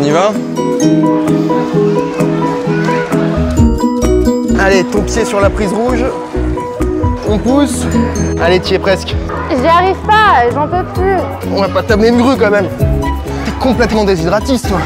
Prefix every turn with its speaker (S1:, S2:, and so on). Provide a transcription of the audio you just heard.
S1: On y va Allez, ton pied sur la prise rouge. On pousse. Allez, tu es presque.
S2: J'y arrive pas, j'en peux plus.
S1: On va pas t'amener une grue quand même. T'es complètement déshydratiste, toi.